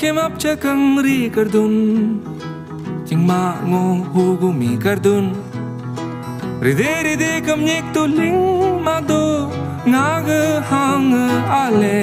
kem ap cha kang ching ma ngo hu gu mi kardun. Ri de de kam nyek ling ma do nga ge hang ale